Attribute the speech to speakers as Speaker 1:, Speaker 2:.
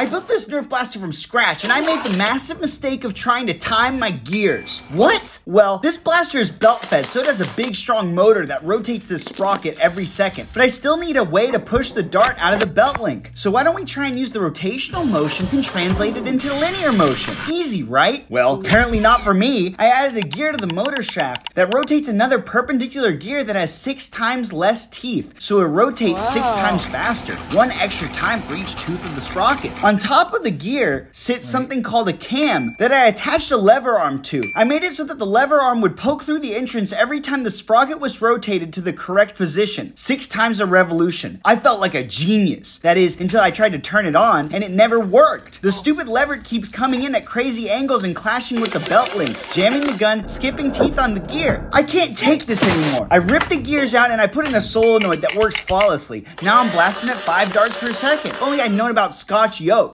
Speaker 1: I built this Nerf blaster from scratch and I made the massive mistake of trying to time my gears. What? Well, this blaster is belt fed, so it has a big strong motor that rotates this sprocket every second. But I still need a way to push the dart out of the belt link. So why don't we try and use the rotational motion and translate it into linear motion? Easy, right? Well, apparently not for me. I added a gear to the motor shaft that rotates another perpendicular gear that has six times less teeth. So it rotates six times faster. One extra time for each tooth of the sprocket. On top of the gear sits something called a cam that I attached a lever arm to. I made it so that the lever arm would poke through the entrance every time the sprocket was rotated to the correct position, six times a revolution. I felt like a genius. That is, until I tried to turn it on and it never worked. The stupid lever keeps coming in at crazy angles and clashing with the belt links, jamming the gun, skipping teeth on the gear. I can't take this anymore. I ripped the gears out and I put in a solenoid that works flawlessly. Now I'm blasting at five darts per second. Only I'd known about Scotch Yoke.